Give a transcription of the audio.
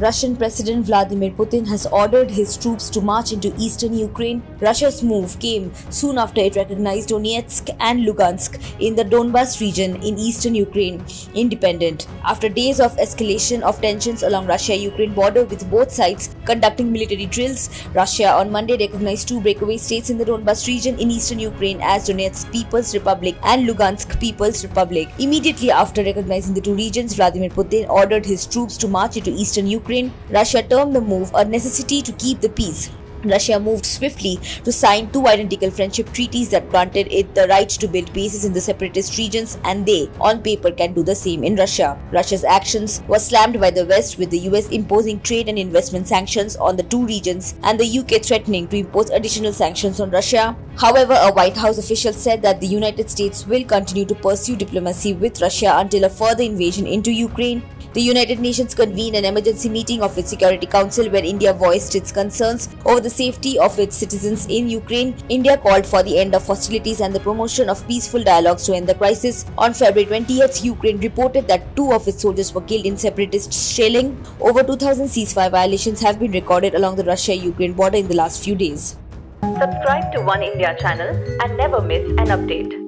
Russian President Vladimir Putin has ordered his troops to march into eastern Ukraine. Russia's move came soon after it recognized Donetsk and Lugansk in the Donbas region in eastern Ukraine independent. After days of escalation of tensions along Russia-Ukraine border with both sides conducting military drills, Russia on Monday recognized two breakaway states in the Donbas region in eastern Ukraine as Donetsk People's Republic and Lugansk People's Republic. Immediately after recognizing the two regions, Vladimir Putin ordered his troops to march into eastern Ukraine. Russia termed the move a necessity to keep the peace. Russia moved swiftly to sign two identical friendship treaties that granted it the right to build bases in the separatist regions and they, on paper, can do the same in Russia. Russia's actions were slammed by the West with the US imposing trade and investment sanctions on the two regions and the UK threatening to impose additional sanctions on Russia. However, a White House official said that the United States will continue to pursue diplomacy with Russia until a further invasion into Ukraine the United Nations convened an emergency meeting of its Security Council where India voiced its concerns over the safety of its citizens in Ukraine. India called for the end of hostilities and the promotion of peaceful dialogues to end the crisis. On February 20th, Ukraine reported that two of its soldiers were killed in separatist shelling. Over 2,000 ceasefire violations have been recorded along the Russia-Ukraine border in the last few days. Subscribe to Oneindia channel and never miss an update.